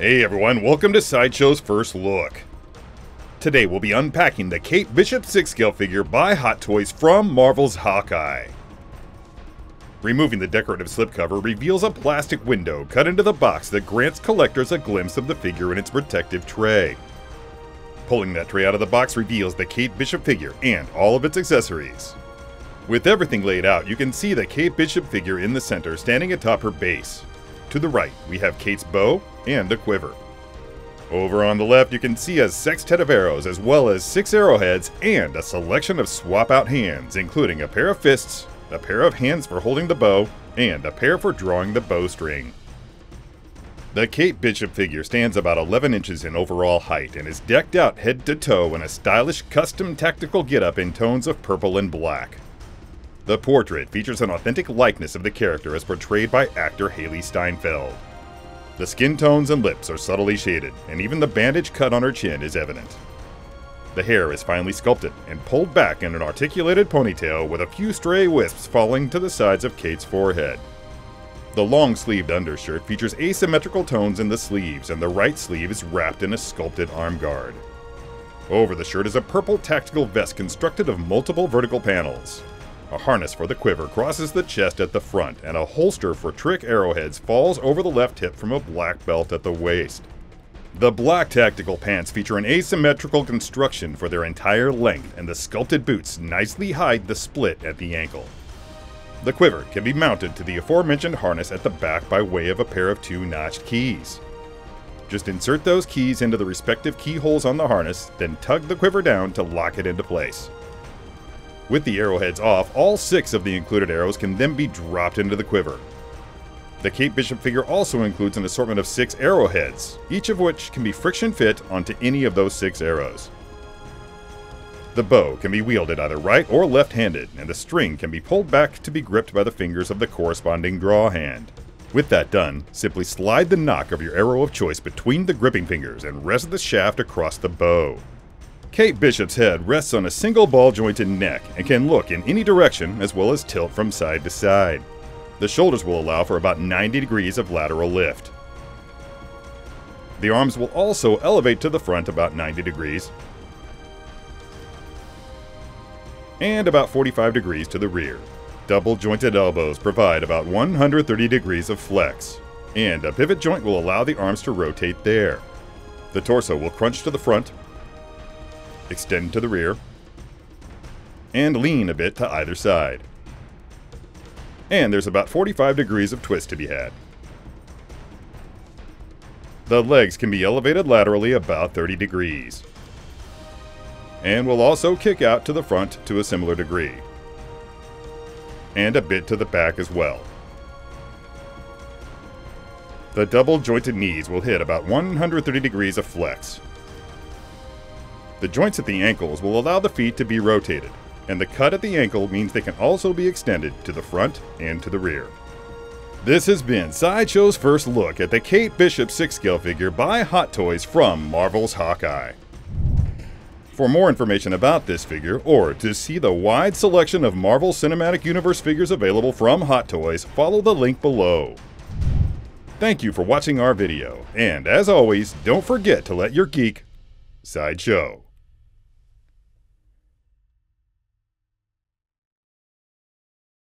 Hey everyone, welcome to Sideshow's First Look. Today we'll be unpacking the Kate Bishop 6 scale figure by Hot Toys from Marvel's Hawkeye. Removing the decorative slipcover reveals a plastic window cut into the box that grants collectors a glimpse of the figure in its protective tray. Pulling that tray out of the box reveals the Kate Bishop figure and all of its accessories. With everything laid out, you can see the Kate Bishop figure in the center standing atop her base. To the right, we have Kate's bow and a quiver. Over on the left, you can see a sextet of arrows as well as six arrowheads and a selection of swap out hands, including a pair of fists, a pair of hands for holding the bow, and a pair for drawing the bowstring. The Kate Bishop figure stands about 11 inches in overall height and is decked out head to toe in a stylish custom tactical getup in tones of purple and black. The portrait features an authentic likeness of the character as portrayed by actor Hailee Steinfeld. The skin tones and lips are subtly shaded, and even the bandage cut on her chin is evident. The hair is finely sculpted and pulled back in an articulated ponytail with a few stray wisps falling to the sides of Kate's forehead. The long sleeved undershirt features asymmetrical tones in the sleeves, and the right sleeve is wrapped in a sculpted arm guard. Over the shirt is a purple tactical vest constructed of multiple vertical panels. A harness for the quiver crosses the chest at the front, and a holster for trick arrowheads falls over the left hip from a black belt at the waist. The black tactical pants feature an asymmetrical construction for their entire length, and the sculpted boots nicely hide the split at the ankle. The quiver can be mounted to the aforementioned harness at the back by way of a pair of two notched keys. Just insert those keys into the respective keyholes on the harness, then tug the quiver down to lock it into place. With the arrowheads off, all six of the included arrows can then be dropped into the quiver. The Kate Bishop figure also includes an assortment of six arrowheads, each of which can be friction fit onto any of those six arrows. The bow can be wielded either right or left handed, and the string can be pulled back to be gripped by the fingers of the corresponding draw hand. With that done, simply slide the nock of your arrow of choice between the gripping fingers and rest the shaft across the bow. Kate Bishop's head rests on a single ball jointed neck and can look in any direction as well as tilt from side to side. The shoulders will allow for about 90 degrees of lateral lift. The arms will also elevate to the front about 90 degrees and about 45 degrees to the rear. Double jointed elbows provide about 130 degrees of flex, and a pivot joint will allow the arms to rotate there. The torso will crunch to the front extend to the rear, and lean a bit to either side. And there's about 45 degrees of twist to be had. The legs can be elevated laterally about 30 degrees. And will also kick out to the front to a similar degree. And a bit to the back as well. The double jointed knees will hit about 130 degrees of flex, the joints at the ankles will allow the feet to be rotated, and the cut at the ankle means they can also be extended to the front and to the rear. This has been Sideshow's first look at the Kate Bishop 6 scale figure by Hot Toys from Marvel's Hawkeye. For more information about this figure, or to see the wide selection of Marvel Cinematic Universe figures available from Hot Toys, follow the link below. Thank you for watching our video, and as always, don't forget to let your geek sideshow.